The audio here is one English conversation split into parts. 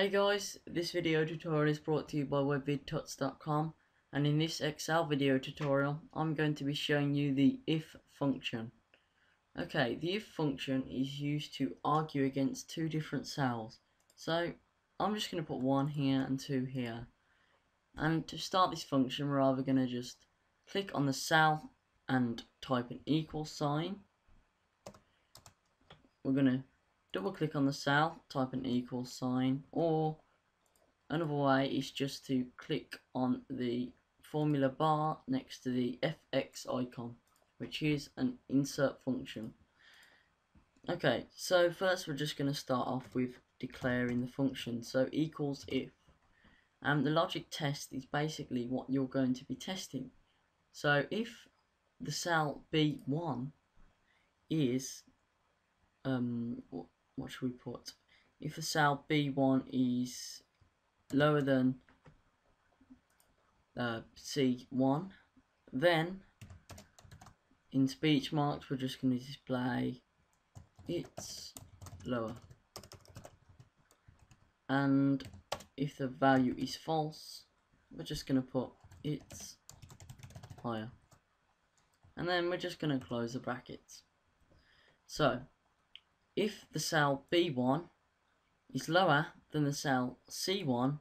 Hey guys, this video tutorial is brought to you by webvidtuts.com and in this Excel video tutorial I'm going to be showing you the if function. Okay, the if function is used to argue against two different cells. So I'm just going to put one here and two here. And to start this function we're either going to just click on the cell and type an equal sign. We're going to double click on the cell, type an equal sign, or another way is just to click on the formula bar next to the fx icon, which is an insert function. Okay, so first we're just going to start off with declaring the function, so equals if. And the logic test is basically what you're going to be testing. So if the cell B1 is um, what should we put? If the cell B1 is lower than uh, C1, then in speech marks we're just going to display it's lower. And if the value is false, we're just going to put it's higher. And then we're just going to close the brackets. So, if the cell B1 is lower than the cell C1,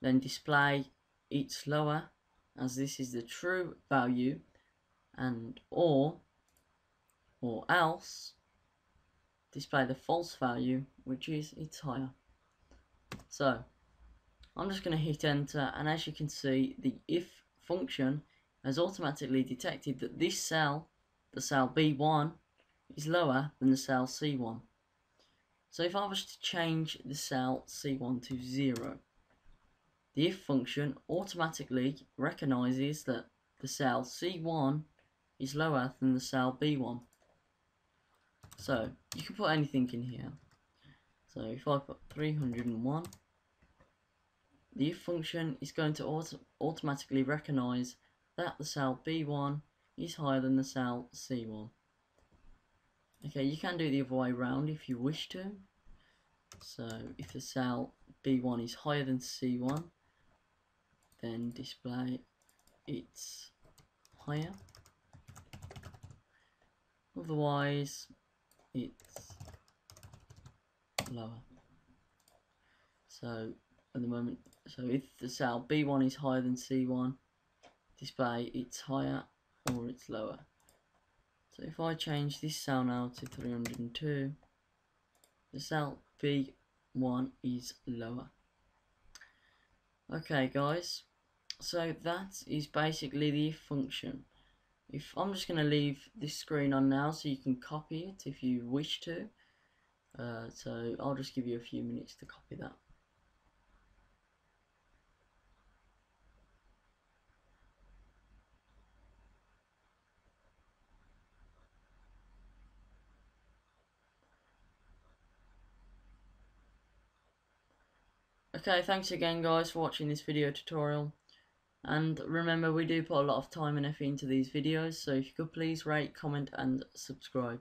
then display it's lower as this is the true value and or or else display the false value which is it's higher. So I'm just going to hit enter and as you can see the if function has automatically detected that this cell, the cell B1, is lower than the cell C1. So if I was to change the cell C1 to 0, the if function automatically recognizes that the cell C1 is lower than the cell B1. So you can put anything in here. So if I put 301, the if function is going to auto automatically recognize that the cell B1 is higher than the cell C1. Okay, you can do the other way around if you wish to. So if the cell B1 is higher than C1, then display it's higher. Otherwise, it's lower. So at the moment, so if the cell B1 is higher than C1, display it's higher or it's lower. So if I change this cell now to 302, the cell B1 is lower. Okay guys, so that is basically the function. If I'm just going to leave this screen on now so you can copy it if you wish to. Uh, so I'll just give you a few minutes to copy that. Okay, thanks again guys for watching this video tutorial. And remember we do put a lot of time and effort into these videos, so if you could please rate, comment and subscribe.